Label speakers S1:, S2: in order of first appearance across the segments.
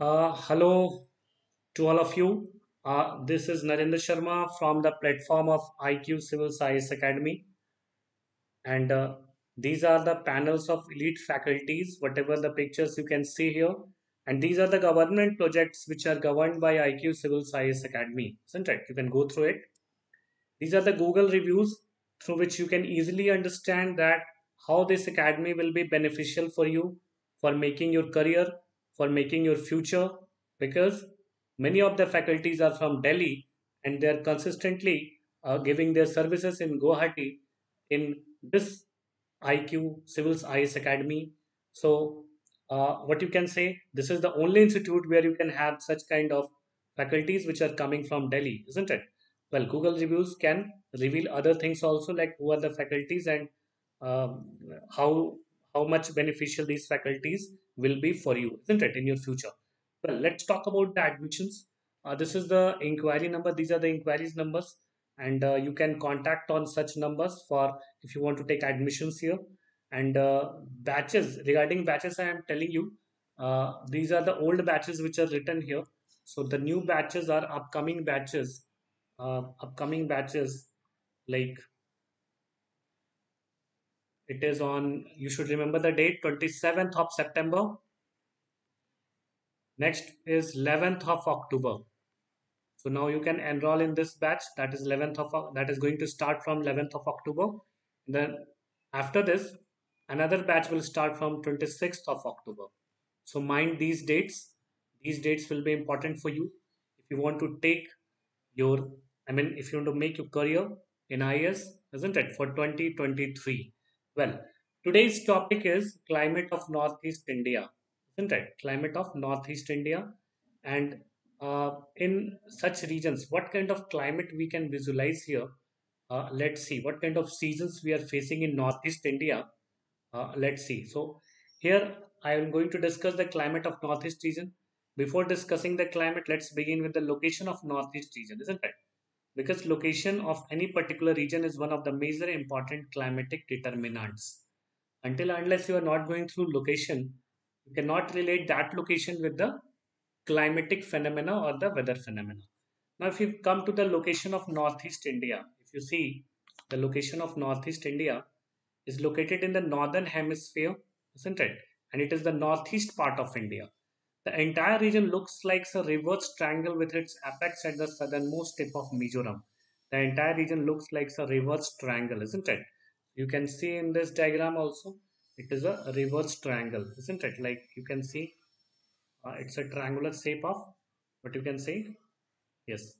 S1: Uh, hello to all of you. Uh, this is Narendra Sharma from the platform of IQ Civils IAS Academy. And uh, these are the panels of elite faculties, whatever the pictures you can see here. And these are the government projects which are governed by IQ Civils IAS Academy. Isn't it? You can go through it. These are the Google reviews through which you can easily understand that how this academy will be beneficial for you for making your career, for making your future, because many of the faculties are from Delhi and they are consistently uh, giving their services in Guwahati in this IQ Civils IAS Academy. So, uh, what you can say, this is the only institute where you can have such kind of faculties which are coming from Delhi, isn't it? Well, Google reviews can reveal other things also, like who are the faculties and um, how how much beneficial these faculties will be for you, isn't it, in your future? Well, let's talk about the admissions. Uh, this is the inquiry number. These are the inquiries numbers, and uh, you can contact on such numbers for if you want to take admissions here. And uh, batches regarding batches, I am telling you, uh, these are the old batches which are written here. So the new batches are upcoming batches, uh, upcoming batches like it is on, you should remember the date, 27th of September. Next is 11th of October. So now you can enroll in this batch that is 11th of that is going to start from 11th of October. Then after this, another batch will start from 26th of October. So mind these dates. These dates will be important for you if you want to take your, I mean, if you want to make your career in IAS, isn't it, for 2023. Well, today's topic is climate of Northeast India, isn't it? Climate of Northeast India, and uh, in such regions, what kind of climate we can visualize here? Uh, let's see what kind of seasons we are facing in Northeast India. Uh, let's see. So here I am going to discuss the climate of Northeast region. Before discussing the climate, let's begin with the location of Northeast region, isn't it? Because location of any particular region is one of the major important climatic determinants. Until unless you are not going through location, you cannot relate that location with the climatic phenomena or the weather phenomena. Now, if you come to the location of Northeast India, if you see the location of Northeast India is located in the northern hemisphere, isn't it? And it is the northeast part of India. The entire region looks like a reverse triangle with its apex at the southernmost tip of Mizoram. The entire region looks like a reverse triangle, isn't it? You can see in this diagram also, it is a reverse triangle, isn't it? Like you can see, uh, it's a triangular shape of, what you can see? Yes.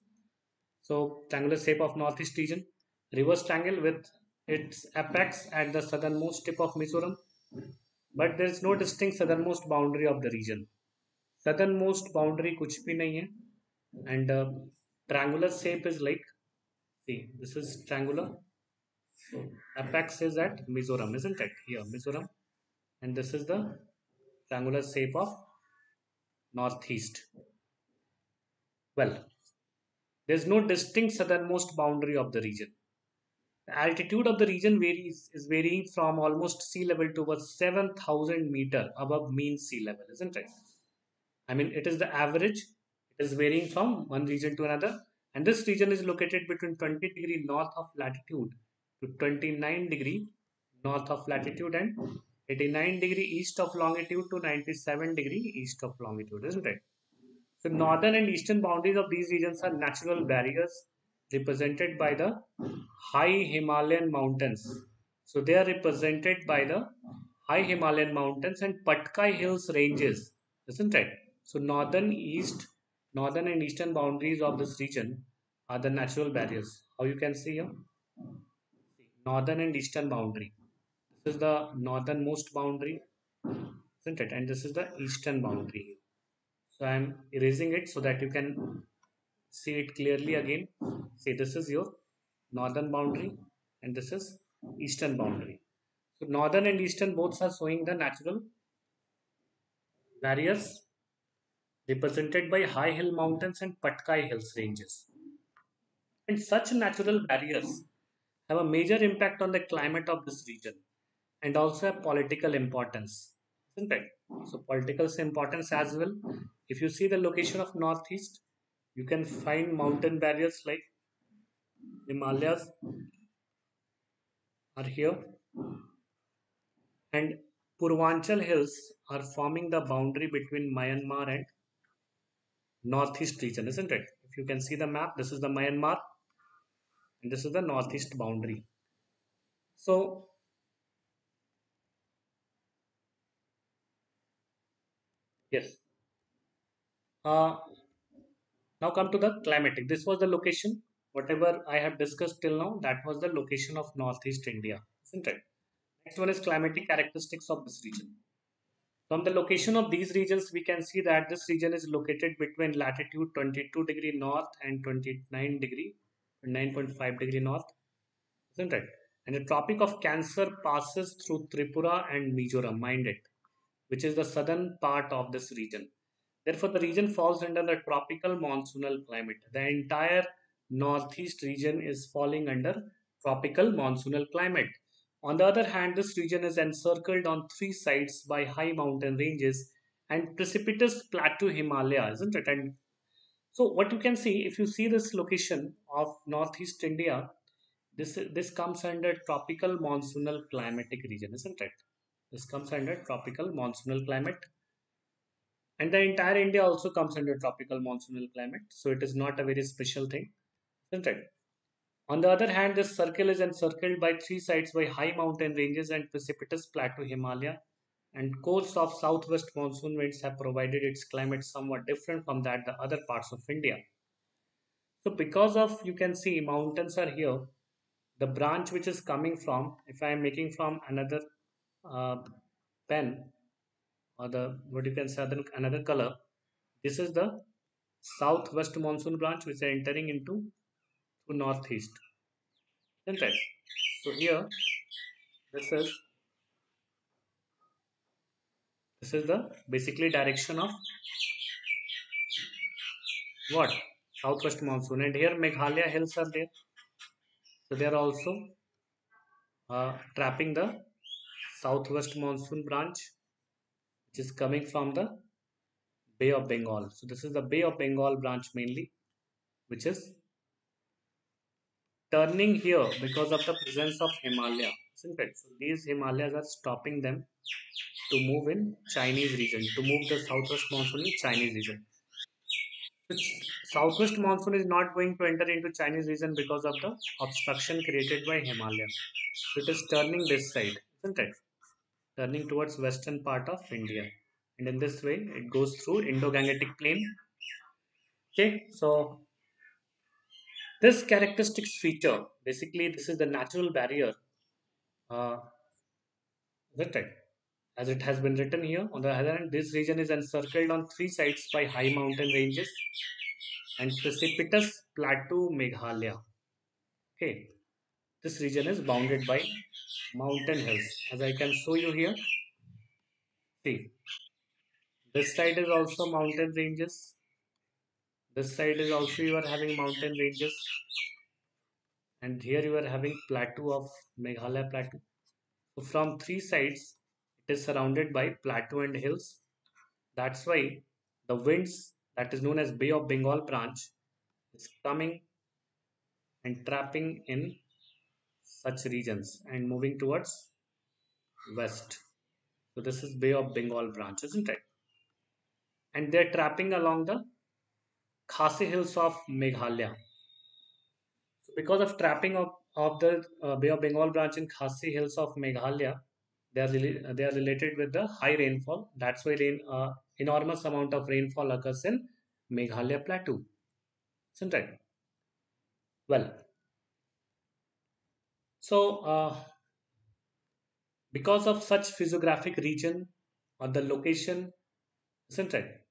S1: So, triangular shape of northeast region, reverse triangle with its apex at the southernmost tip of Mizoram. But there is no distinct southernmost boundary of the region southern most boundary kuch bhi nahi hai and uh, triangular shape is like see this is triangular. So apex is at Mizoram isn't it? Here Mizoram. And this is the triangular shape of northeast. Well there is no distinct southernmost boundary of the region. The altitude of the region varies is varying from almost sea level to about 7000 meter above mean sea level isn't it I mean, it is the average. It is varying from one region to another. And this region is located between 20 degree north of latitude to 29 degree north of latitude and 89 degree east of longitude to 97 degree east of longitude, isn't it? So northern and eastern boundaries of these regions are natural barriers represented by the high Himalayan mountains. So they are represented by the high Himalayan mountains and Patkai Hills ranges, isn't it? So northern east, northern and eastern boundaries of this region are the natural barriers. How you can see here? Northern and eastern boundary. This is the northernmost boundary, isn't it? And this is the eastern boundary. So I am erasing it so that you can see it clearly again. See this is your northern boundary and this is eastern boundary. So northern and eastern both are showing the natural barriers represented by high hill mountains and Patkai Hills ranges. And such natural barriers have a major impact on the climate of this region and also have political importance. isn't it? So political importance as well. If you see the location of northeast, you can find mountain barriers like Himalayas are here and Purvanchal hills are forming the boundary between Myanmar and northeast region, isn't it? If you can see the map, this is the Myanmar and this is the northeast boundary. So yes. Uh, now come to the climatic. This was the location. Whatever I have discussed till now, that was the location of northeast India, isn't it? Next one is climatic characteristics of this region. From the location of these regions, we can see that this region is located between latitude 22 degree north and 29 degree, 9.5 degree north, isn't it? And the Tropic of Cancer passes through Tripura and Mizoram, mind it, which is the southern part of this region. Therefore, the region falls under the tropical monsoonal climate. The entire northeast region is falling under tropical monsoonal climate. On the other hand, this region is encircled on three sides by high mountain ranges and precipitous plateau Himalaya, isn't it? And so what you can see, if you see this location of northeast India, this this comes under tropical monsoonal climatic region, isn't it? This comes under tropical monsoonal climate. And the entire India also comes under tropical monsoonal climate. So it is not a very special thing, isn't it? On the other hand, this circle is encircled by three sides by high mountain ranges and precipitous plateau Himalaya. And coasts of southwest monsoon winds have provided its climate somewhat different from that the other parts of India. So because of you can see mountains are here, the branch which is coming from, if I am making from another uh, pen, or the what you can say another color this is the southwest monsoon branch which are entering into to northeast isn't it? So here this is this is the basically direction of what? Southwest monsoon. And here meghalaya hills are there. So they are also uh, trapping the southwest monsoon branch which is coming from the Bay of Bengal. So this is the Bay of Bengal branch mainly, which is turning here because of the presence of Himalaya, isn't it? So these Himalayas are stopping them to move in Chinese region, to move the southwest monsoon in Chinese region. southwest monsoon is not going to enter into Chinese region because of the obstruction created by Himalaya. So it is turning this side, isn't it? turning towards western part of India. And in this way, it goes through Indo-Gangetic plain. Okay, so this characteristics feature, basically this is the natural barrier. Uh? As it has been written here, on the other hand, this region is encircled on three sides by high mountain ranges and precipitous plateau Meghalaya. Okay, this region is bounded by mountain hills as I can show you here see this side is also mountain ranges this side is also you are having mountain ranges and here you are having plateau of Meghalaya plateau so from three sides it is surrounded by plateau and hills that's why the winds that is known as Bay of Bengal branch is coming and trapping in such regions and moving towards west. So this is Bay of Bengal branch, isn't it? And they're trapping along the Khasi hills of Meghalaya. So because of trapping of, of the uh, Bay of Bengal branch in Khasi hills of Meghalaya, they are, they are related with the high rainfall. That's why rain, uh, enormous amount of rainfall occurs in Meghalaya plateau. Isn't it? Well, so, uh, because of such physiographic region or the location, isn't it?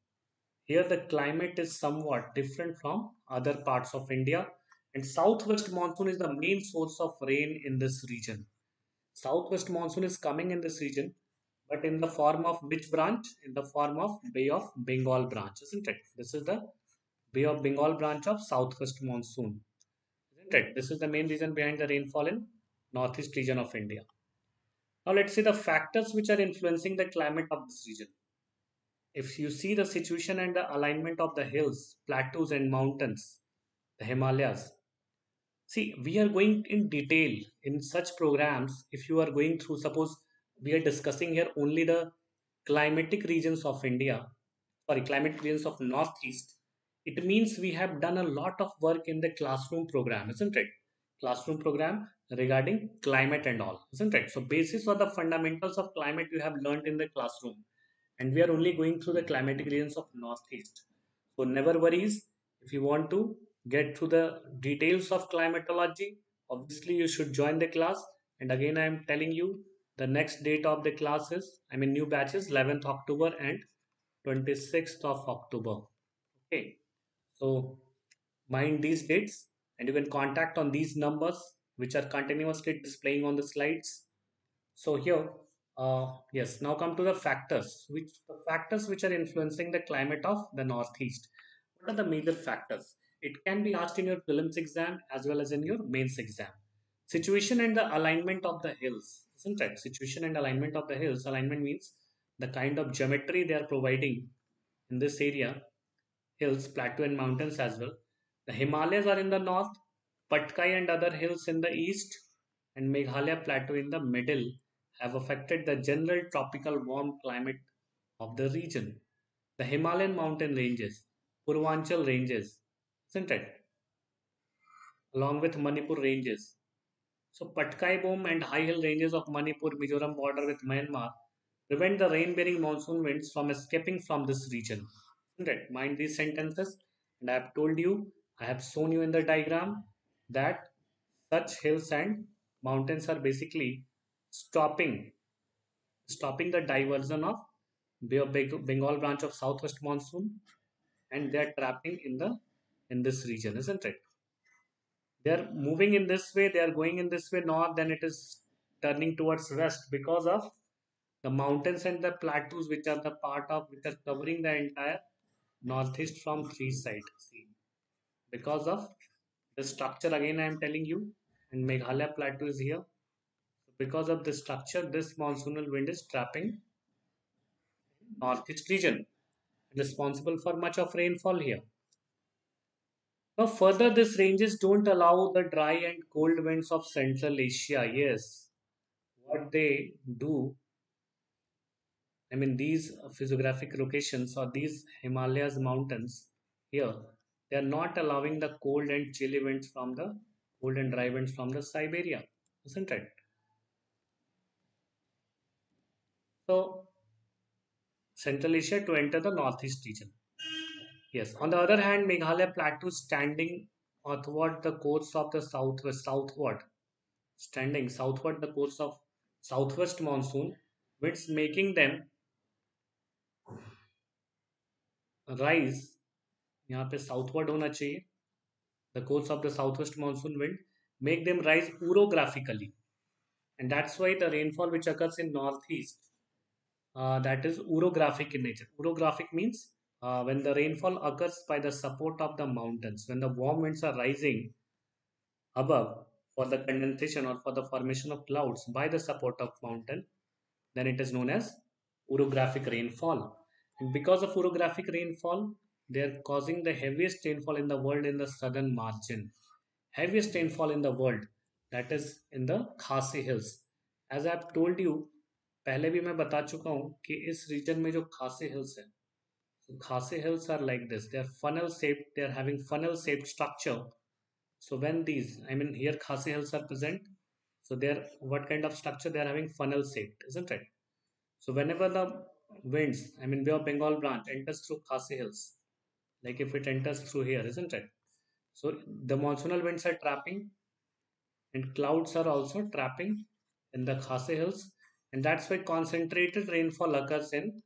S1: Here the climate is somewhat different from other parts of India and southwest monsoon is the main source of rain in this region. Southwest monsoon is coming in this region but in the form of which branch? In the form of Bay of Bengal branch, isn't it? This is the Bay of Bengal branch of southwest monsoon, isn't it? This is the main reason behind the rainfall in northeast region of India. Now let's see the factors which are influencing the climate of this region. If you see the situation and the alignment of the hills, plateaus and mountains, the Himalayas. See, we are going in detail in such programs. If you are going through, suppose we are discussing here only the climatic regions of India, sorry, climatic regions of Northeast. It means we have done a lot of work in the classroom program, isn't it? Classroom program regarding climate and all, isn't it? So basis or the fundamentals of climate you have learned in the classroom and we are only going through the climatic regions of northeast. So never worries if you want to get through the details of climatology. Obviously you should join the class. And again i am telling you the next date of the class is i mean new batches 11th october and 26th of october. Okay. So mind these dates and you can contact on these numbers which are continuously displaying on the slides. So here uh, yes, now come to the factors, which the factors which are influencing the climate of the Northeast. What are the major factors? It can be asked in your prelims exam as well as in your mains exam. Situation and the alignment of the hills, isn't it? Situation and alignment of the hills. Alignment means the kind of geometry they are providing in this area, hills, plateau and mountains as well. The Himalayas are in the north, Patkai and other hills in the east, and Meghalaya plateau in the middle have affected the general tropical warm climate of the region. The Himalayan mountain ranges, Purvanchal ranges, isn't it? Along with Manipur ranges. So Patkai Bum and high hill ranges of Manipur, Mizoram border with Myanmar prevent the rain-bearing monsoon winds from escaping from this region. Isn't it? Mind these sentences. And I have told you, I have shown you in the diagram that such hills and mountains are basically stopping stopping the diversion of Bengal branch of southwest monsoon and they are trapping in the in this region isn't it? They are moving in this way they are going in this way north then it is turning towards west because of the mountains and the plateaus which are the part of which are covering the entire northeast from three sides because of the structure again i am telling you and meghalaya plateau is here because of this structure, this monsoonal wind is trapping northeast region, responsible for much of rainfall here. Now further, these ranges don't allow the dry and cold winds of Central Asia. Yes, what they do, I mean these physiographic locations or these Himalayas mountains here, they are not allowing the cold and chilly winds from the cold and dry winds from the Siberia, isn't it? So Central Asia to enter the Northeast region. Yes. On the other hand, Meghalaya Plateau standing athwart the coast of the southwest, southward, standing southward the coast of southwest monsoon, which making them rise. यहाँ पे southward होना चाहिए. The course of the southwest monsoon wind make them rise orographically, and that's why the rainfall which occurs in northeast uh, that is orographic in nature. Orographic means uh, when the rainfall occurs by the support of the mountains, when the warm winds are rising above for the condensation or for the formation of clouds by the support of mountain, then it is known as orographic rainfall. And because of orographic rainfall, they are causing the heaviest rainfall in the world in the southern margin. Heaviest rainfall in the world, that is in the Khasi Hills. As I have told you, पहले भी मैं बता चुका हूँ कि इस region में जो खासे हिल्स है so खासे hills are like this they are funnel shaped they are having funnel shaped structure so when these i mean here khase hills are present so they are what kind of structure they are having funnel shaped isn't it so whenever the winds i mean bay of bengal branch enters through khase hills like if it enters through here isn't it so the monsoonal winds are trapping and clouds are also trapping in the khase hills and that's why concentrated rainfall occurs in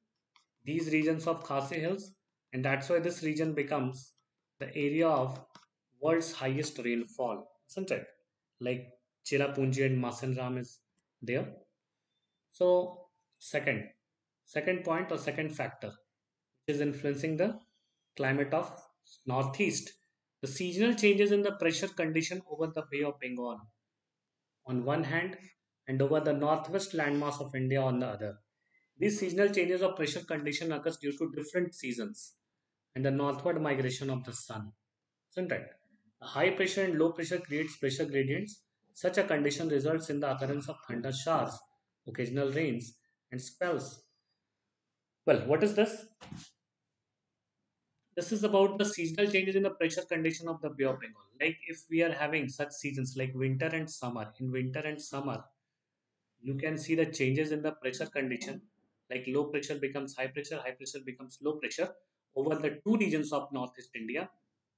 S1: these regions of Khasi Hills. And that's why this region becomes the area of world's highest rainfall isn't it? Like Cherrapunji and Mawsynram is there. So second second point or second factor which is influencing the climate of northeast. The seasonal changes in the pressure condition over the Bay of Bengal. On one hand and over the northwest landmass of India on the other. These seasonal changes of pressure condition occurs due to different seasons and the northward migration of the sun. Isn't it? high pressure and low pressure creates pressure gradients. Such a condition results in the occurrence of thunder showers, occasional rains, and spells. Well, what is this? This is about the seasonal changes in the pressure condition of the Bay of Bengal. Like if we are having such seasons like winter and summer, in winter and summer, you can see the changes in the pressure condition like low pressure becomes high pressure, high pressure becomes low pressure over the two regions of Northeast India.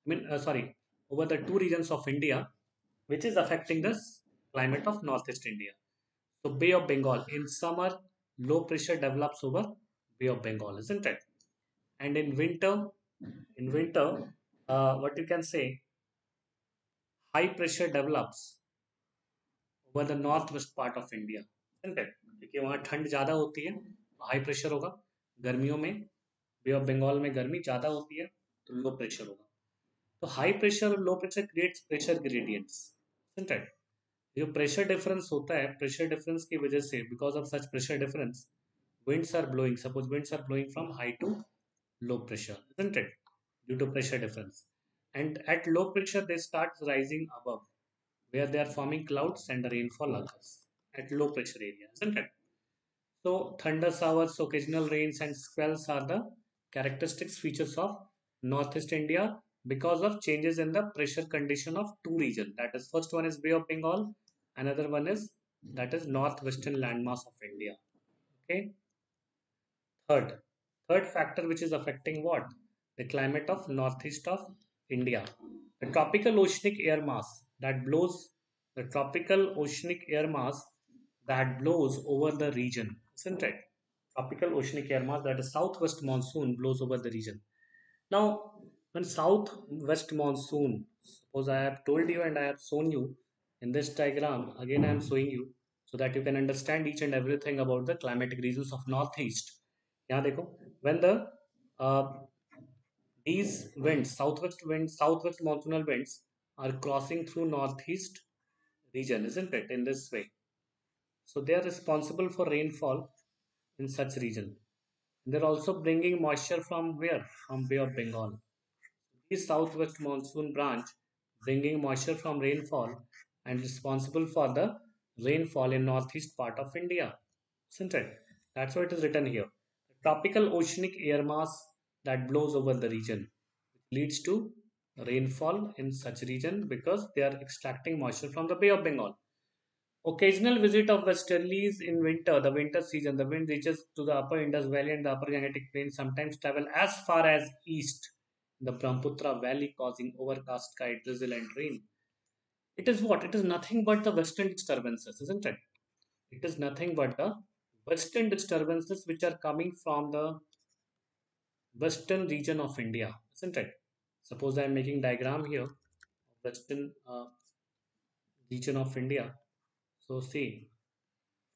S1: I mean, uh, sorry, over the two regions of India, which is affecting the climate of Northeast India. So Bay of Bengal, in summer, low pressure develops over Bay of Bengal, isn't it? And in winter, in winter, uh, what you can say, high pressure develops over the northwest part of India, क्योंकि वहाँ ठंड ज़्यादा होती है high pressure होगा गर्मियों में बे of Bengal में गर्मी ज़्यादा होती है तो लो प्रेशर होगा तो हाई प्रेशर और low pressure creates pressure gradients right जो प्रेशर डिफरेंस होता है प्रेशर डिफरेंस की वजह से because of such pressure difference are blowing suppose winds are blowing from high to low pressure isn't it due to pressure difference and at low pressure they start rising above where they are forming clouds and the rainfall occurs at low pressure area isn't it so thunder showers, occasional rains and swells are the characteristics features of Northeast India because of changes in the pressure condition of two regions. That is first one is Bay of Bengal, another one is that is northwestern landmass of India. Okay. Third, third factor which is affecting what? The climate of northeast of India. The tropical oceanic air mass that blows the tropical oceanic air mass that blows over the region isn't it? Tropical oceanic air mass that is southwest monsoon blows over the region. Now, when southwest monsoon, suppose I have told you and I have shown you in this diagram, again I am showing you so that you can understand each and everything about the climatic regions of northeast. Dekho, when the uh, these winds, southwest winds, southwest monsoonal winds are crossing through northeast region, isn't it? In this way, so they are responsible for rainfall in such region. They're also bringing moisture from where? From Bay of Bengal. This southwest monsoon branch bringing moisture from rainfall and responsible for the rainfall in northeast part of India. Isn't it? That's what it is written here. The tropical oceanic air mass that blows over the region leads to rainfall in such region because they are extracting moisture from the Bay of Bengal. Occasional visit of westerlies in winter, the winter season, the wind reaches to the upper Indus Valley and the upper Gangetic Plain, sometimes travel as far as east, the Brahmaputra Valley, causing overcast sky, drizzle, and rain. It is what? It is nothing but the western disturbances, isn't it? It is nothing but the western disturbances which are coming from the western region of India, isn't it? Suppose I am making diagram here, western uh, region of India so see,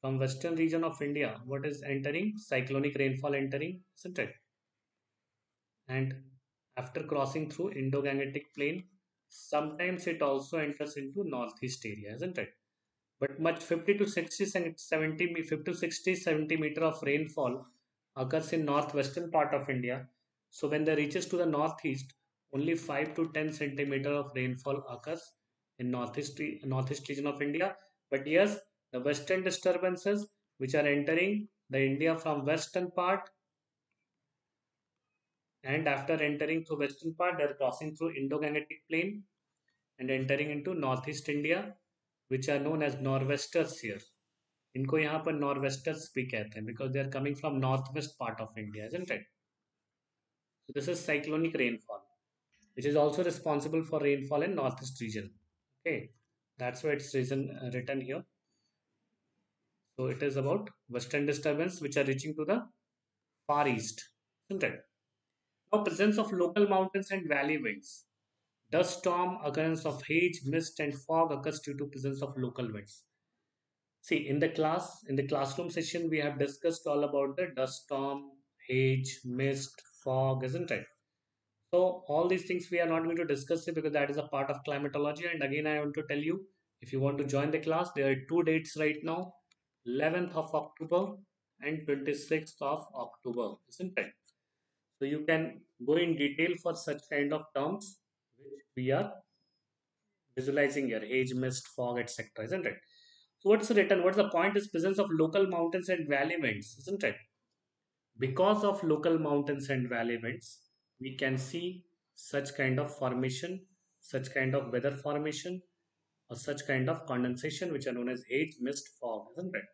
S1: from western region of India, what is entering? Cyclonic rainfall entering, isn't it? And after crossing through Indo-Gangetic plain, sometimes it also enters into northeast area, isn't it? But much 50 to 60, 70, 50 to 60 centimeter of rainfall occurs in northwestern part of India. So when they reaches to the northeast, only 5 to 10 centimeter of rainfall occurs in northeast northeast region of India but yes, the western disturbances which are entering the India from western part and after entering through western part they are crossing through Indo-Gangetic plain and entering into northeast India which are known as nor'westers here. इनको यहाँ पर नॉर्वेस्टर्स भी कहते हैं because they are coming from north west part of India isn't it? So this is cyclonic rainfall, which is also responsible for rainfall in northeast region. Okay. That's why it's written, uh, written here. So it is about western disturbance which are reaching to the far east, isn't it? Now presence of local mountains and valley winds. Dust storm, occurrence of haze, mist and fog occurs due to presence of local winds. See, in the class, in the classroom session, we have discussed all about the dust storm, haze, mist, fog, isn't it? So all these things we are not going to discuss it because that is a part of climatology. And again, I want to tell you, if you want to join the class, there are two dates right now. 11th of October and 26th of October, isn't it? So you can go in detail for such kind of terms which we are visualizing here, haze, mist, fog, etc. Isn't it? So what's written? What's the point? Is presence of local mountains and valley winds, isn't it? Because of local mountains and valley winds, we can see such kind of formation, such kind of weather formation, or such kind of condensation, which are known as haze, mist, fog, isn't it?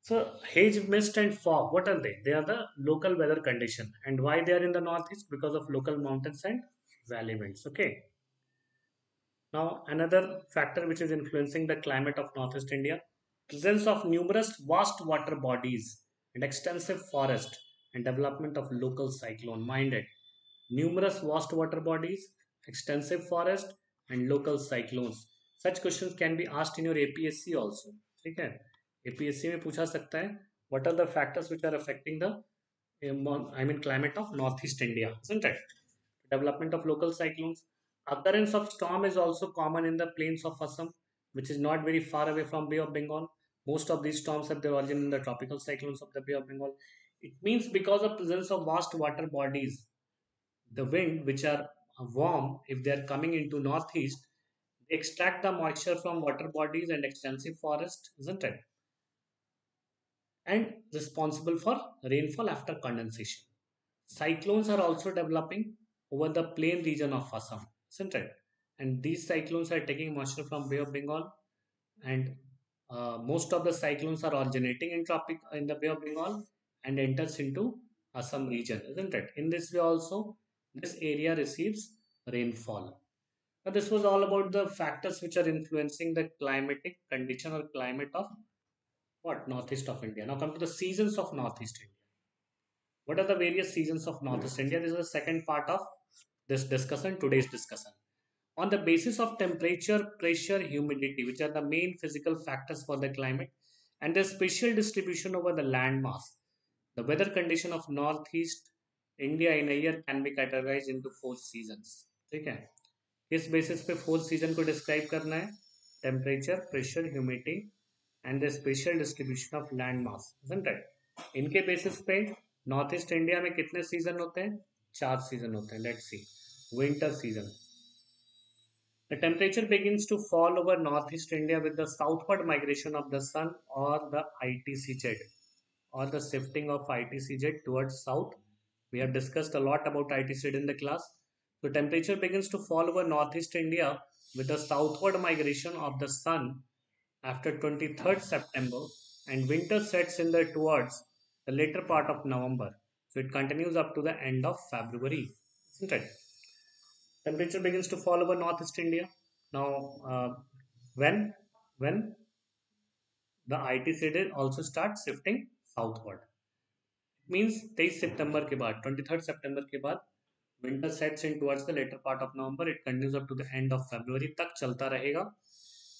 S1: So haze, mist, and fog, what are they? They are the local weather condition. And why they are in the northeast? Because of local mountains and valley winds. Okay. Now another factor which is influencing the climate of northeast India, presence of numerous vast water bodies and extensive forest and development of local cyclone. Mind it, numerous vast water bodies, extensive forest and local cyclones. Such questions can be asked in your APSC also. ठीक है APSC में पूछा सकता है what are the factors which are affecting the I mean climate of northeast India, isn't it? Development of local cyclones. Occurrence of storm is also common in the plains of Assam, which is not very far away from Bay of Bengal. Most of these storms have their origin in the tropical cyclones of the Bay of Bengal. It means because of presence of vast water bodies, the wind which are warm, if they are coming into northeast, extract the moisture from water bodies and extensive forest, isn't it? And responsible for rainfall after condensation. Cyclones are also developing over the plain region of Assam, isn't it? And these cyclones are taking moisture from Bay of Bengal, and uh, most of the cyclones are originating in tropic in the Bay of Bengal and enters into Assam region, isn't it? In this way also, this area receives rainfall. Now, this was all about the factors which are influencing the climatic condition or climate of what northeast of India. Now come to the seasons of northeast India. What are the various seasons of northeast India? This is the second part of this discussion, today's discussion. On the basis of temperature, pressure, humidity, which are the main physical factors for the climate, and the spatial distribution over the land mass, The weather condition of northeast India in a year can be categorized into four seasons. ठीक है? किस basis पे fourth season को describe करना है? Temperature pressure humidity and the spatial distribution of land mass इनके basis पे north east India में कितने सीज़न होते हैं? चार सीज़न होते हैं. Let see winter season the temperature begins to fall over north east India with the southward migration of the sun और द आई टी सी चेट or the shifting of ITCZ towards south. We have discussed a lot about ITCZ in the class. The temperature begins to fall over northeast India with the southward migration of the sun after 23rd September and winter sets in the towards the later part of November. So it continues up to the end of February, isn't it? Temperature begins to fall over northeast India. Now, uh, when when the IT also starts shifting southward means 23 सितंबर के बाद twenty third September के बाद winter sets in towards the latter part of November it continues up to the end of फरवरी तक चलता रहेगा।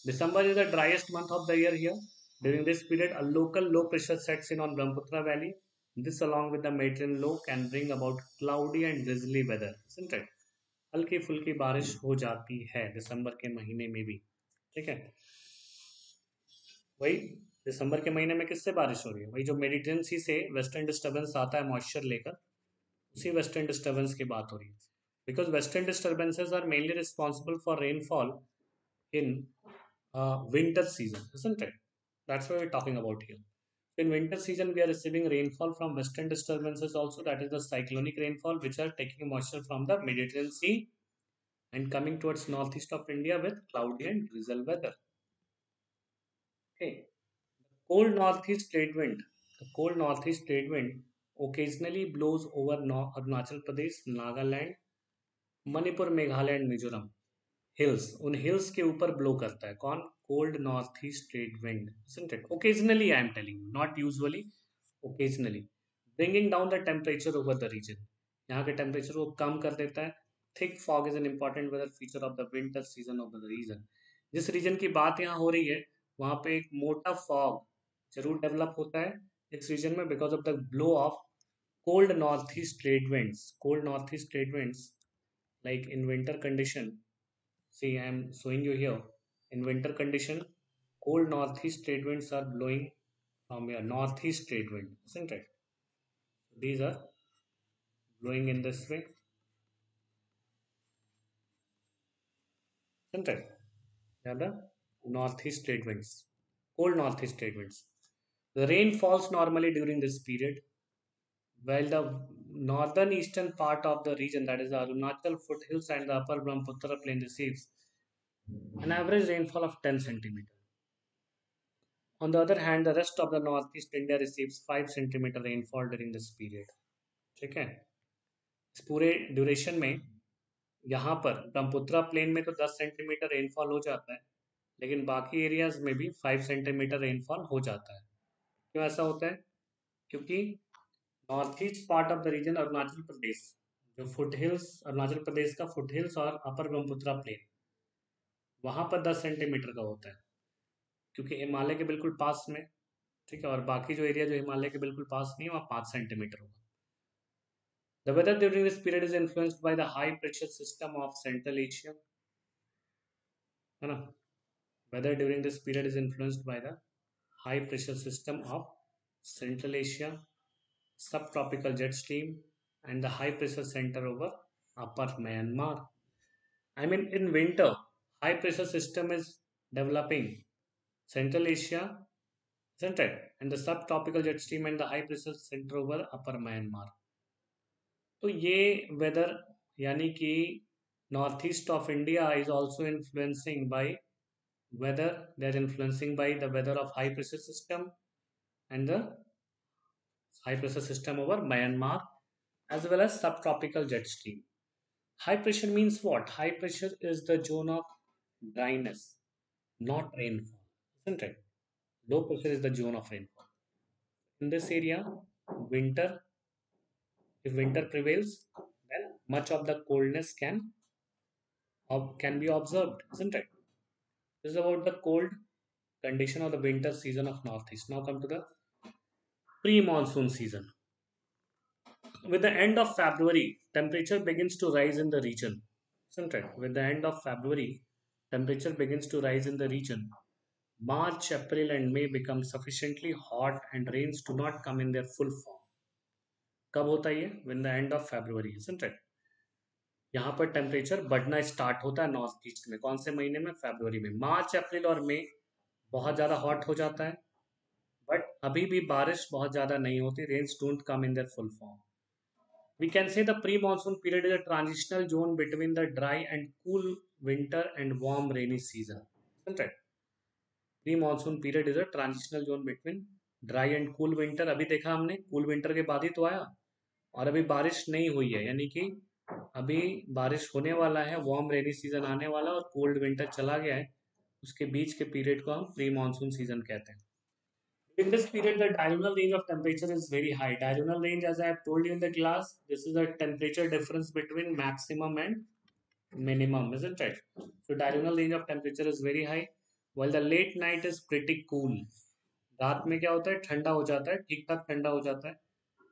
S1: December is the driest month of the year here during this period a local low pressure sets in on Brahmaputra valley this along with the mediterranean low can bring about cloudy and drizzly weather isn't हल्की फुल्की बारिश हो जाती है दिसंबर के महीने में भी। ठीक है? वही दिसंबर के महीने में किससे बारिश हो रही है वही जो मेडिटेरियन सी से वेस्टर्न डिस्टर्बेंस आता है मॉइस्चर लेकर उसी वेस्टर्न डिस्टर्बेंस की बात हो रही है because western disturbances are mainly responsible for rainfall in winter season, isn't it? That's what we're talking about here. In winter season, we are receiving rainfall from western disturbances also, that is the cyclonic rainfall, which are taking moisture from the Mediterranean Sea and coming towards northeast of India with cloudy and drizzle weather. Okay. Cold north east trade wind cold north east trade wind occasionally blows over Arunachal Pradesh Nagaland Manipur Meghalaya Mizoram hills उन hills के ऊपर blow करता है। कौन? Cold north east trade wind occasionally I am telling not usually occasionally bringing down the temperature over the region यहाँ के temperature वो कम कर देता है। Thick fog is an important weather feature of the winter season of the region जिस region की बात यहाँ हो रही है, वहाँ पे एक मोटा फॉग ज़रूर डेवलप होता है इस रीजन में because of the glow of cold north east trade cold north east trade like in winter condition see I am showing you here in winter condition cold north east trade are blowing from your north east trade wind these are blowing in this way north east trade cold north east trade the rain falls normally during this period while the northern eastern part of the region that is the arunachal foothills and the upper brahmaputra plain receives an average rainfall of 10 centimeter on the other hand, the rest of the northeast India receives 5 centimeter rainfall during this period. ठीक है इस पूरे duration में यहाँ पर Brahmaputra plane में तो 10 centimetre rainfall हो जाता है लेकिन बाकी एरियाज़ में भी 5 सेंटीमीटर रेनफॉल हो जाता है क्यों ऐसा होता है? क्योंकि north east part of the region Arunachal Pradesh, जो फुट हिल्स अरुणाचल प्रदेश का फुट हिल्स और अपर ब्रह्मपुत्रा प्लेन वहाँ पर 10 सेंटीमीटर का होता है। क्योंकि हिमालय के बिल्कुल पास में, ठीक है, और बाकी जो एरिया जो हिमालय के बिल्कुल पास नहीं है, वहाँ पाँच सेंटीमीटर होगा। The weather during this period is influenced by the high pressure system of Central Asia. है ना? Weather during this period is influenced by the high pressure system of Central Asia, subtropical jet stream, and the high pressure center over upper Myanmar. I mean, in winter, high pressure system is developing Central Asia, isn't it? And the subtropical jet stream and the high pressure center over upper Myanmar. तो ये weather यानी कि north east of India is also influencing by weather they are influencing by the weather of high pressure system and the high pressure system over Myanmar as well as subtropical jet stream. High pressure means what? High pressure is the zone of dryness, not rainfall isn't it? Low pressure is the zone of rainfall. In this area, winter, if winter prevails, then much of the coldness can can be observed, isn't it? This is about the cold condition of the winter season of northeast. Now come to the pre-monsoon season. With the end of February, temperature begins to rise in the region, isn't it? With the end of February, temperature begins to rise in the region March, April, and May become sufficiently hot and rains do not come in their full form. कब होता है ये win the end of February isn't it? यहाँ पर temperature बढ़ना start होता है north east में। कौन से महीने में? फेब्रुवरी में। मार्च अप्रैल और मई बहुत ज़्यादा हॉट हो जाता है। बट अभी भी बारिश बहुत ज़्यादा नहीं होती। Rains don't come in their full form say the pre-monsoon period is a transitional zone between the dry and cool winter and warm rainy season isn't it? Pre monsoon period is a transitional zone between dry and cool winter अभी देखा हमने cool winter के बाद ही तो आया। और अभी बारिश नहीं हुई है। यानी कि अभी बारिश होने वाला है वार्म रेनी सीज़न आने वाला और कोल्ड विंटर चला गया है उसके बीच के पीरियड को हम प्री मानसून सीज़न कहते हैं In this period, the diurnal range of temperature is very high. Diurnal range, as I have told you in the class, this is the temperature difference between maximum and minimum, isn't it? So diurnal range of temperature is very high. Well the late night is pretty cool रात में क्या होता है ठंडा हो जाता है ठीक ठाक ठंडा हो जाता है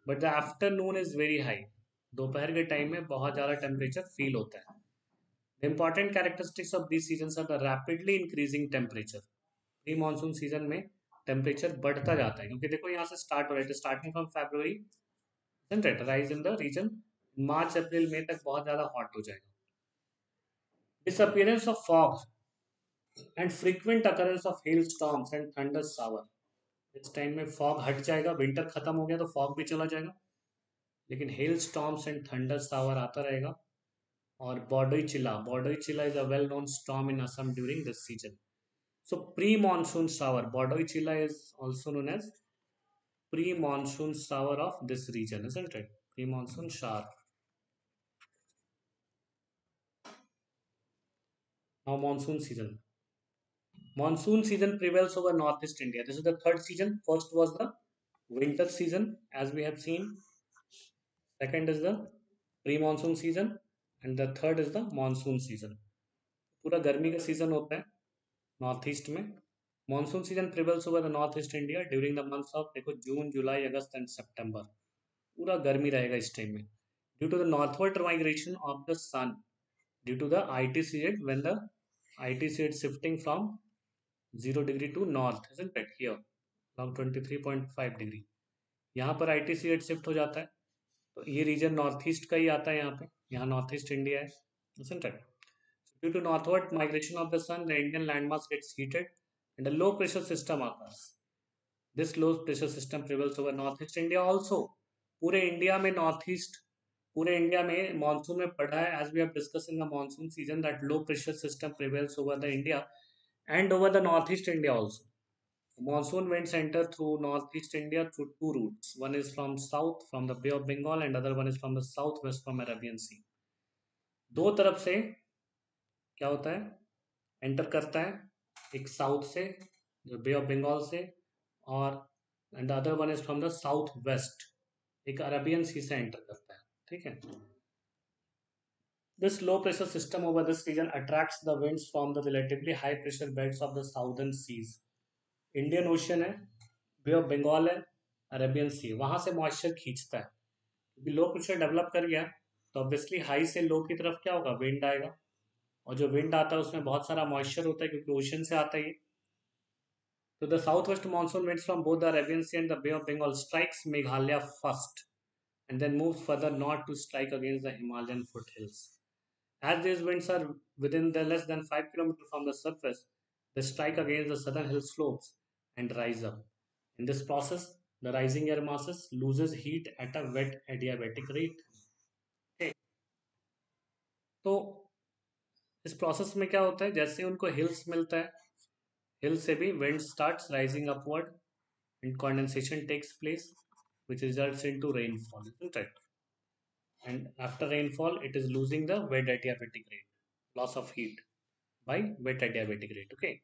S1: but the afternoon is very high दोपहर के टाइम में बहुत ज़्यादा टेम्परेचर फील होता है। The important characteristics of this season are the rapidly increasing temperature pre monsoon season में टेम्परेचर बढ़ता जाता है, क्योंकि देखो यहाँ से स्टार्ट हो रहा है starting from February rise in the region मार्च अप्रैल मई तक बहुत ज़्यादा हॉट हो जाएगा। Disappearance of fog and frequent occurrence of hail storms and thunder shower इस टाइम में फॉग हट जाएगा विंटर खत्म हो गया तो फॉग भी चला जाएगा। लेकिन hail storms and thunder shower आता रहेगा और बॉडोई चिला बॉडोई चिला is a well known storm in Assam during this season so pre-monsoon shower Bordoi Chilla is also known as pre-monsoon shower of this region isn't it pre-monsoon shower now monsoon season Monsoon season prevails over northeast India. This is the third season. First was the winter season, as we have seen. Second is the pre-monsoon season, and the third is the monsoon season. पूरा गर्मी का season होता है north east में season prevails over the north east India during the months of देखो जून जुलाई अगस्त and सितंबर पूरा गर्मी रहेगा इस टाइम में due to the northward migration of the sun due to the I T C when the I T C shifting from 0 degree to north, isn't it? Here, along 23.5 degree. यहाँ पर I T C at shift हो जाता है तो ये reason north east का ही आता है यहाँ पे। यहाँ नॉर्थ ईस्ट इंडिया है due to northward migration of the sun the Indian landmark gets heated and a low pressure system आता this low pressure system prevails over north east India also पूरे India में north east पूरे India में monsoon में पड़ा है। As we are discuss in the monsoon season that low pressure system prevails over the India and over the north east India also monsoon wind center through north east India through two routes one is from south from the bay of Bengal and other one is from the south west from Arabian sea दो तरफ़ से क्या होता है? Enter करता है, एक south से जो बे ऑफ़ बंगाल से, और and other one is from the south west एक अरेबियन सी से एंटर करता है, ठीक है? This low pressure system over this region attract the winds from the relatively high pressure belt of the southern seas Indian ocean है bay of Bengal है Arabian सी वहाँ से मॉइस्चर खींचता है। क्योंकि लो प्रेशर डेवलप कर गया तो ऑब्वियसली हाई से लो की तरफ़ क्या होगा? विंड आएगा। और जो विंड आता है उसमें बहुत सारा मॉइस्चर होता है क्योंकि ओशन से आता है तो the south west monsoon winds from both the Arabian sea and the bay of Bengal strikes Meghalaya first and then moves further north to strike against the Himalayan foothills. As these winds are within the less than 5 km from the surface, they strike against the southern hill slopes. and rise up. In this process, the rising air masses loses heat at a wet adiabatic rate. Okay. तो इस process में क्या होता है जैसे उनको hills मिलता है हिल से भी wind starts rising upward and condensation takes place which results into rainfall, isn't it? And after rainfall, it is losing the wet adiabatic rate, loss of heat by wet adiabatic rate. Okay.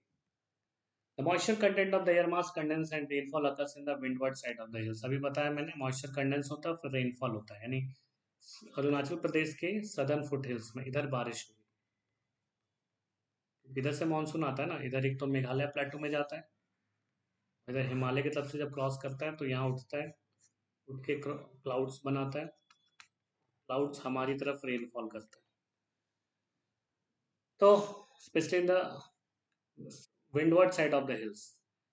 S1: The moisture content of the air mass condense and rainfall occurs in the windward side of the hills. अभी बताया मैंने moisture condense होता है, फिर rainfall होता है, यानी अरुणाचल प्रदेश के सदर्न फुट हिल्स में इधर बारिश हुई इधर से मानसून आता है ना, इधर एक तो मेघालय प्लेटो में जाता है, इधर हिमालय की तरफ़ से जब क्रॉस करता है तो यहाँ उठता है, उठ के क्लाउड्स बनाता है क्लाउड्स हमारी तरफ़ रेनफॉल करता है तो specially in the windward side of the hills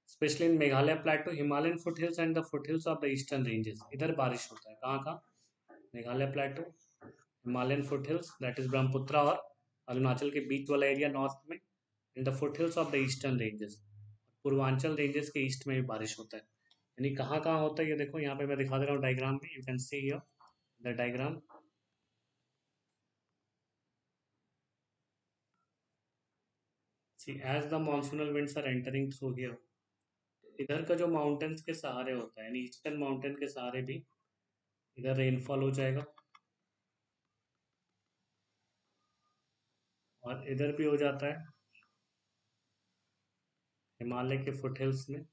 S1: specially in Meghalaya plateau Himalayan foot hills and the foot hills of the इधर बारिश होता है। कहाँ कहाँ Meghalaya plateau Himalayan foot that is Brahmaputra और अरुणाचल के बीच वाला एरिया नॉर्थ में and the foothills of the eastern ranges Purvanchal ranges के ईस्ट में भी बारिश होता है। यानी कहाँ कहाँ होता है ये देखो, यहाँ पे मैं दिखा दे रहा हूँ डायग्राम में। You can see here the diagram see as the monsoonal winds are entering through here इधर का जो माउंटेन्स के सहारे होता है ईस्टर्न माउंटेन के सहारे भी इधर रेनफॉल हो जाएगा। और इधर भी हो जाता है, हिमालय के फुट हिल्स में।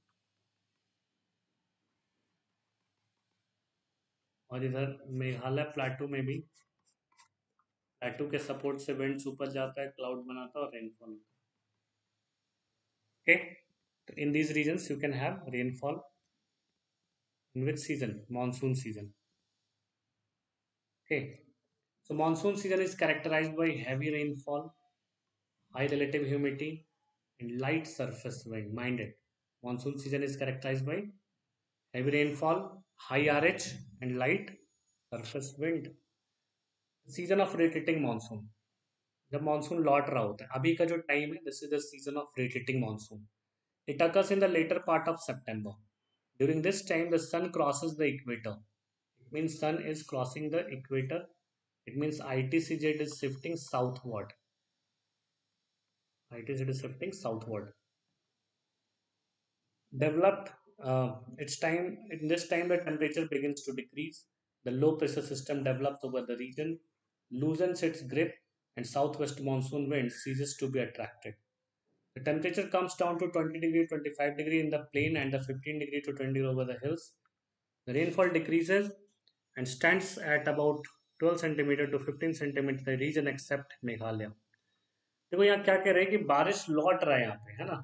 S1: और इधर मेघालय प्लाटू में भी प्लाटू के सपोर्ट से विंड्स ऊपर जाता है क्लाउड बनाता है और रेनफॉल होता है। okay? In these regions you can have rainfall in which season? Monsoon season. Okay? So monsoon season is characterized by heavy rainfall high relative humidity and light surface wind mind it monsoon season is characterized by heavy rainfall high rh and light surface wind. Season of rotating monsoon. जब monsoon लौट रहा होता है अभी का जो time है this is the season of rotating monsoon it occurs in the letter part of September during this time the sun crosses the equator it means sun is crossing the equator it means ITCZ is shifting southward ITCZ is shifting southward developed uh, it's time in this time the temperature begins to decrease the low pressure system develops over the region loosens its grip and southwest monsoon wind ceases to be attracted the temperature comes down to 20 degree 25 degree in the plain and the 15 degree to 20 over the hills the rainfall decreases and stands at about 12 centimeter to 15 centimeter the region except Meghalaya देखो यहाँ क्या कह रहे हैं कि बारिश लौट रहा है यहाँ पे है ना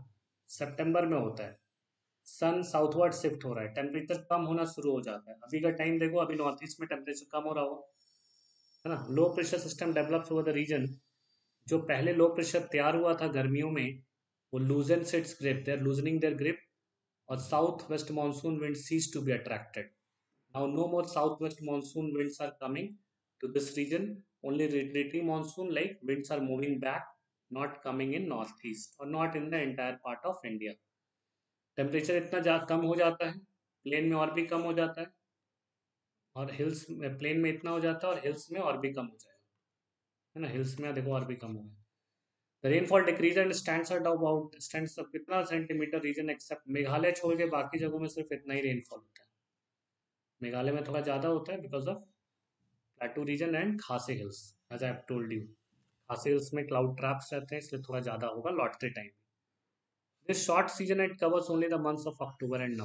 S1: सितंबर में होता है सन साउथवर्ड शिफ्ट हो रहा है टेम्परेचर कम होना शुरू हो जाता है अभी का टाइम देखो अभी नॉर्थ ईस्ट में टेम्परेचर कम हो रहा हो है ना? लो प्रेशर सिस्टम डेवलप्स हुआ द रीजन जो पहले लो प्रेशर तैयार हुआ था गर्मियों में, वो loosen sets grip their loosening their grip और south west monsoon wind cease to be attracted now no more south west monsoon winds are coming to this region only retreating monsoon like winds are moving back not coming in north east और not in the entire part of India temperature इतना कम हो जाता है plane में और भी कम हो जाता है। और हिल्स में प्लेन में इतना हो जाता है और हिल्स में और भी कम हो जाएगा। है ना? हिल्स में देखो और भी कम हो the rainfall decrease and out about stands up कितना सेंटीमीटर रीजन एक्सेप्ट मेघालय छोड़ के बाकी जगहों में सिर्फ़ इतना ही रेनफॉल होता है। मेघालय में थोड़ा ज़्यादा होता है because of plateau region and Khasi hills as I told you Khasi hills में क्लाउड ट्रैप्स रहते हैं, इसलिए थोड़ा ज़्यादा होगा, लौटते time this short season season covers only only the months of October and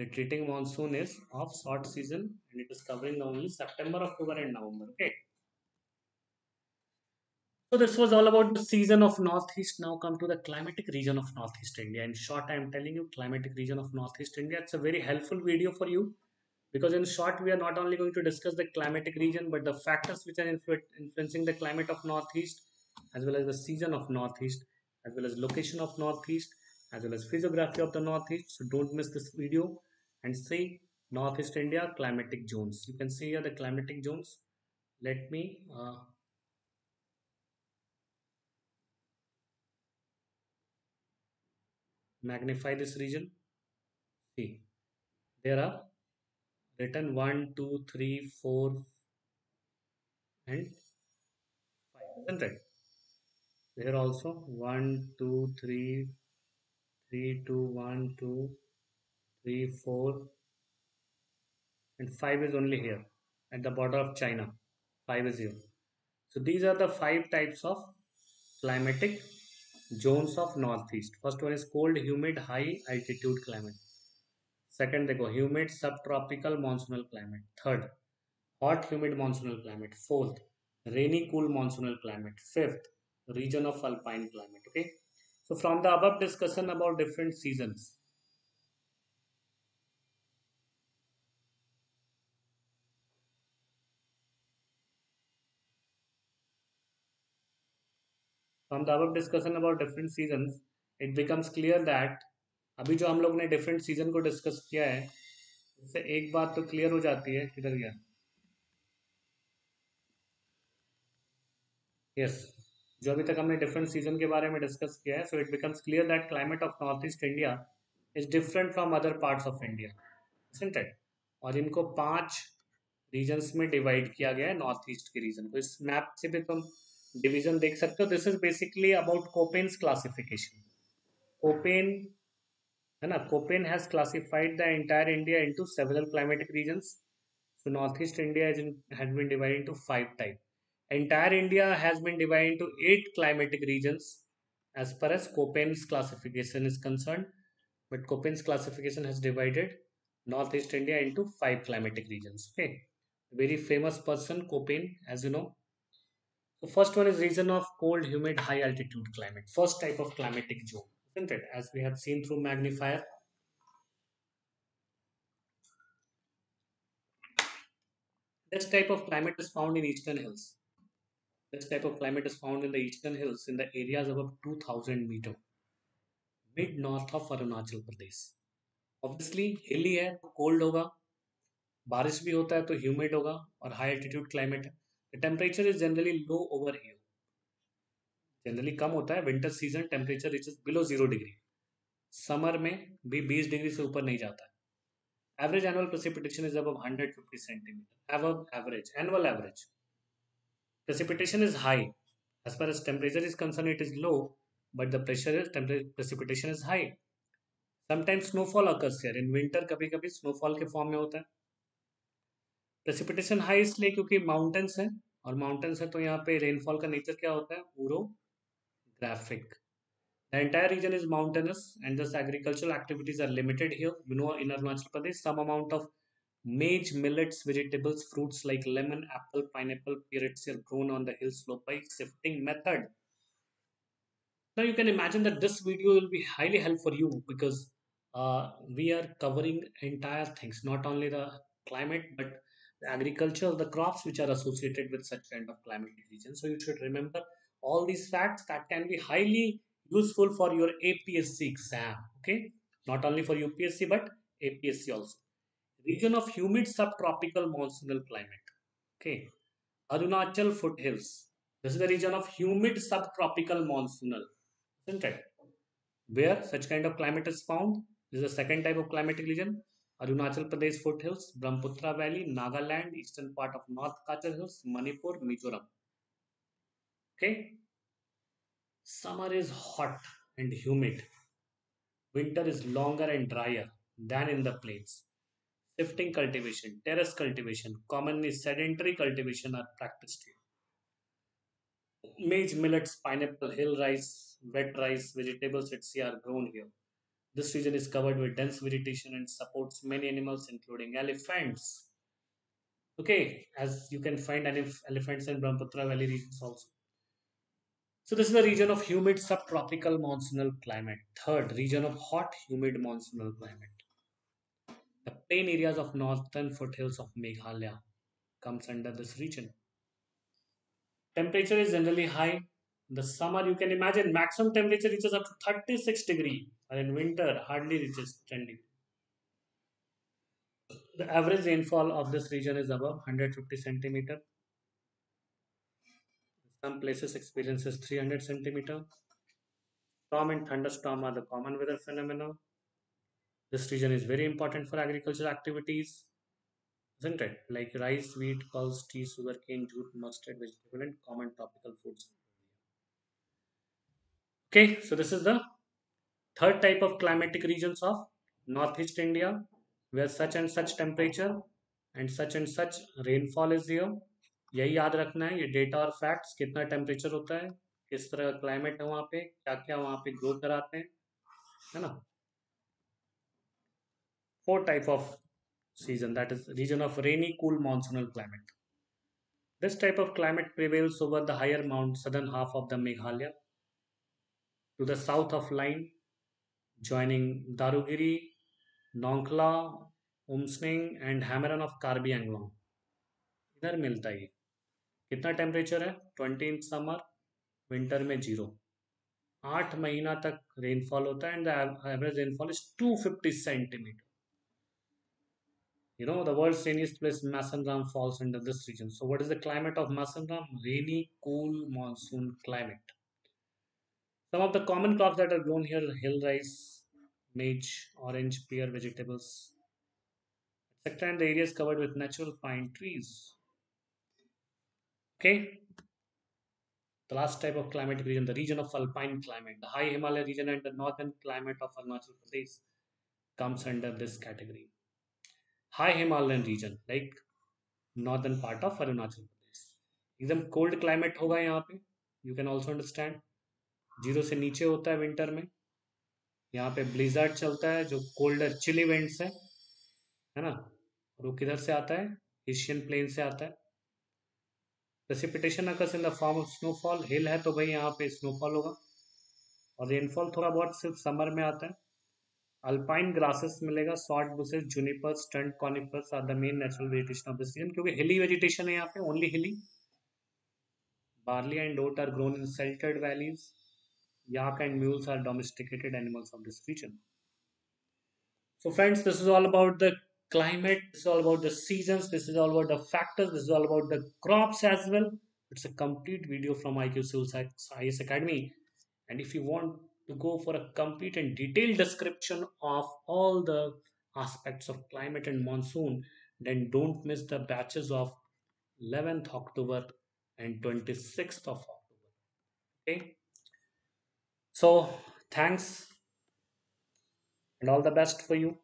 S1: November. Retreating monsoon is of short season and it is covering only September, October and November. Okay. So this was all about the season of Northeast. Now come to the climatic region of Northeast India. In short, I am telling you climatic region of Northeast India. It's a very helpful video for you because in short, we are not only going to discuss the climatic region, but the factors which are influ influencing the climate of Northeast as well as the season of Northeast as well as location of northeast as well as physiography of the northeast so don't miss this video and see northeast india climatic zones. You can see here the climatic zones. Let me uh, magnify this region. See there are written 1 2 3 4 and 5 isn't it? Here also 1 2 3 3 2 1 2 3 4 and 5 is only here at the border of China. 5 is here. So these are the five types of climatic zones of northeast. First one is cold humid high altitude climate. Second they go humid subtropical monsoonal climate. Third hot humid monsoonal climate. Fourth rainy cool monsoonal climate. Fifth region of alpine climate. Okay? So from the above discussion about different seasons from the above discussion about different seasons, it becomes clear that अभी जो हम लोग ने different season को discuss किया है उससे एक बात तो क्लियर हो जाती है, किधर गया? यस. जो अभी तक हमने डिफरेंट सीज़न के बारे में डिस्कस किया है so it becomes clear that climate of north east India is different from other parts of India और इनको पाँच रीजन्स में डिवाइड किया गया है नॉर्थ ईस्ट के रीजन को। इस मैप से भी तुम Division. देख सकते हो। This is basically about Koppen's classification Koppen है ना? Koppen has classified the entire India into several climatic so northeast india has, been divided into five types. entire india has been divided into eight climatic regions as far as Koppen's classification is concerned. But Koppen's classification has divided northeast india into five climatic regions. Okay? Very famous person Koppen as you know. The first one is region of cold, humid, high altitude climate. First type of climatic zone, isn't it? As we have seen through magnifier. This type of climate is found in eastern hills. This type of climate is found in the eastern hills in the areas above 2000 meter, mid north of Arunachal Pradesh. Obviously hilly है तो cold होगा बारिश भी होता है तो humid होगा और high altitude climate है The temperature is generally low over here. Generally कम होता है। Winter season temperature is below zero degree summer में भी बीस डिग्री से ऊपर नहीं जाता है। Average annual precipitation is about hundred fifty centimeter एव average annual average precipitation is high as far as temperature is concern it is low but the pressure is precipitation is high sometimes snowfall occurs in winter कभी कभी snowfall के form में होता है। Precipitation high इसलिए क्योंकि mountains है और mountains है तो यहाँ पे rainfall का nature क्या होता है orographic the entire region is mountainous and thus agricultural activities are limited here you know in Arunachal Pradesh some amount of Maize, millets, vegetables, fruits like lemon, apple, pineapple, peanuts are grown on the hill slope by sifting method. Now you can imagine that this video will be highly helpful for you because uh, we are covering entire things, not only the climate but agriculture, the crops which are associated with such kind of climatic region. So you should remember all these facts that can be highly useful for your APSC exam. Okay, not only for UPSC but APSC also. Region of humid subtropical monsoonal climate. Okay, Arunachal foothills. This is the region of humid subtropical monsoonal, isn't it? Where such kind of climate is found. This is the second type of climatic region. Arunachal Pradesh foothills, Brahmaputra Valley, Nagaland, eastern part of North Cachar Hills, Manipur, Mizoram. Okay. Summer is hot and humid. Winter is longer and drier than in the plains. Shifting cultivation, terrace cultivation, commonly sedentary cultivation are practiced here. Maize, millets, pineapple, hill rice, wet rice, vegetables, etc. are grown here. This region is covered with dense vegetation and supports many animals including elephants. Okay, as you can find elephants in Brahmaputra Valley regions also. So this is the region of humid subtropical monsoonal climate. Third, region of hot humid monsoonal climate. The plain areas of northern foothills of Meghalaya comes under this region. Temperature is generally high. In the summer, you can imagine maximum temperature reaches up to 36 degree, and in winter hardly reaches 10 degree. The average rainfall of this region is above 150 centimeter some places experiences 300 centimeter. Storm and thunderstorm are the common weather phenomena. This region is very important for agricultural activities, isn't it? Like rice, wheat, pulse, tea, sugarcane, jute, mustard, vegetable, and common tropical foods. Okay, so this is the third type of climatic regions of northeast India, where such and such temperature and such and such rainfall is here यही याद रखना है ये data और facts कितना temperature होता है किस तरह का क्लाइमेट है वहाँ पे क्या क्या वहाँ पे ग्रो कराते हैं है ना four type of season that is region of rainy cool monsoonal climate this type of climate prevails over the higher mount southern half of the meghalaya to the south of line, joining Darugiri, nongla, umsning, and हैमरन of Karbi Anglong, इधर मिलता है कितना temperature है? Twenty in summer winter में zero आठ महीना तक rainfall होता है and the average rainfall is two fifty centimetre you know the world place Mawsynram falls under this region. So what is the climate of Mawsynram rainy cool monsoon climate. some of the common crops that are grown here hill rice maize orange pear vegetables etc and the area is covered with natural pine trees Okay. The last type of climatic region, the region of alpine climate, the high Himalaya region and the northern climate of Arunachal Pradesh comes under this category. High Himalayan region, like northern part of Arunachal Pradesh. एकदम cold climate होगा यहाँ पे You can also understand. Zero से नीचे होता है winter में। यहाँ पे ब्लिजर्ड चलता है, जो कोल्डर चिली वेंट्स है है ना? और वो किधर से आता है? एशियन प्लेन से आता है। Precipitation occurs in the form of snowfall hill है तो भाई यहाँ पे स्नोफॉल होगा। और रेनफॉल थोड़ा बहुत सिर्फ़ समर में आता है। अल्पाइन ग्रासेस मिलेगा sort bushes juniper stunt conifers are the main natural vegetation of this region क्योंकि हिली वेजिटेशन है यहाँ पे only hilly barley and oat are grown in sheltered valleys yak and mules are domesticated animals of this region so friends this is all about the climate this is all about the seasons this is all about the factors this is all about the crops as well. It's a complete video from IQ Civils IAS Academy. And if you want to go for a complete and detailed description of all the aspects of climate and monsoon then don't miss the batches of 11th october and 26th of october. Okay so thanks and all the best for you